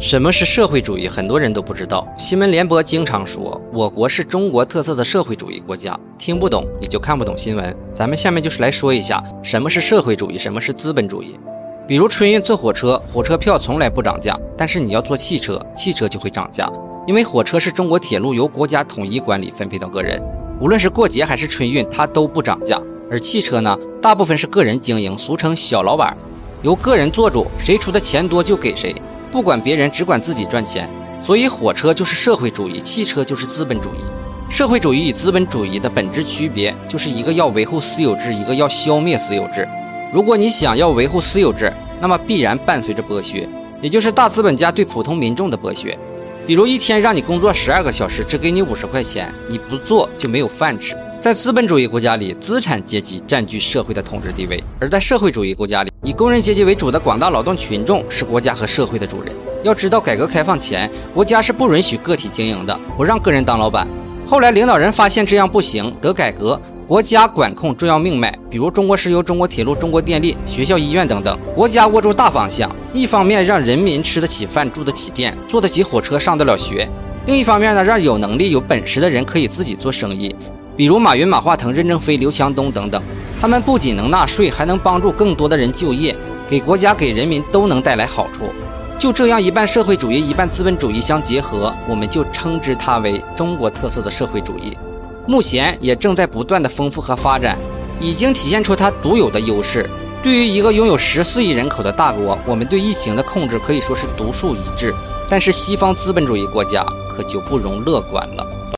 什么是社会主义？很多人都不知道。新闻联播经常说我国是中国特色的社会主义国家，听不懂你就看不懂新闻。咱们下面就是来说一下什么是社会主义，什么是资本主义。比如春运坐火车，火车票从来不涨价，但是你要坐汽车，汽车就会涨价，因为火车是中国铁路由国家统一管理分配到个人，无论是过节还是春运，它都不涨价。而汽车呢，大部分是个人经营，俗称小老板，由个人做主，谁出的钱多就给谁。不管别人，只管自己赚钱，所以火车就是社会主义，汽车就是资本主义。社会主义与资本主义的本质区别，就是一个要维护私有制，一个要消灭私有制。如果你想要维护私有制，那么必然伴随着剥削，也就是大资本家对普通民众的剥削。比如一天让你工作十二个小时，只给你五十块钱，你不做就没有饭吃。在资本主义国家里，资产阶级占据社会的统治地位；而在社会主义国家里，以工人阶级为主的广大劳动群众是国家和社会的主人。要知道，改革开放前，国家是不允许个体经营的，不让个人当老板。后来领导人发现这样不行，得改革，国家管控重要命脉，比如中国石油、中国铁路、中国电力、学校、医院等等。国家握住大方向，一方面让人民吃得起饭、住得起店、坐得起火车、上得了学；另一方面呢，让有能力、有本事的人可以自己做生意。比如马云、马化腾、任正非、刘强东等等，他们不仅能纳税，还能帮助更多的人就业，给国家、给人民都能带来好处。就这样，一半社会主义，一半资本主义相结合，我们就称之它为中国特色的社会主义。目前也正在不断的丰富和发展，已经体现出它独有的优势。对于一个拥有十四亿人口的大国，我们对疫情的控制可以说是独树一帜，但是西方资本主义国家可就不容乐观了。